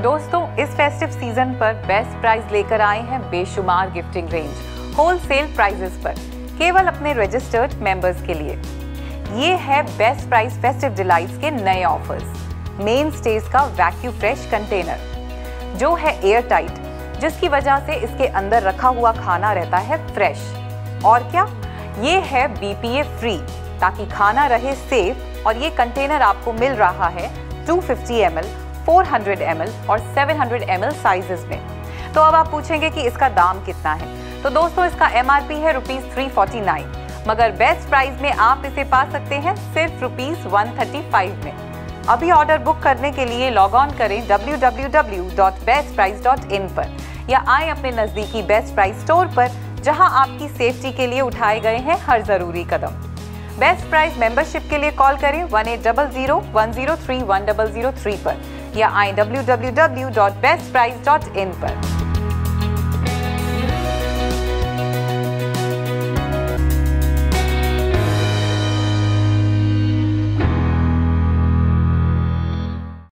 इस festive season पर best price लेकर आए हैं बेशुमार गिफ्टिंग रेंज होलसेल प्राइजेस पर केवल अपने रजिस्टर्ड मेंबर्स के लिए। ये है बेस्ट प्राइस फेस्टिव डिलाइट्स के नए ऑफर्स मेन स्टेज का वैक्यू फ्रेश कंटेनर जो है एयर टाइट जिसकी वजह से इसके अंदर रखा हुआ खाना रहता है फ्रेश और क्या? ये है बीपीए फ्री ताकि खाना रहे सेफ़ और ये कंटेनर आपको मिल रहा है 250 ml, 400 ml और 700 ml साइजेस में। तो अब आप पूछेंगे कि इसका दाम कितना है। तो दोस्तों, इसका एमआरपी है रुपीज़ थ्री मगर बेस्ट प्राइस में आप इसे पा सकते हैं सिर्फ़ रुपीज़ वन में। अभी ऑर्डर बुक करने के लिए लॉग ऑन करें www.bestprice.in पर, या आए अपने नजदीकी बेस्ट प्राइस स्टोर पर, जहाँ आपकी सेफ्टी के लिए उठाए गए हैं हर ज़रूरी कदम। बेस्ट प्राइस मेंबरशिप के लिए कॉल करें one eight double zero one zero three one double zero three पर। या आए W W W dot best price dot in पर।